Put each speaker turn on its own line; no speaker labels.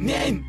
name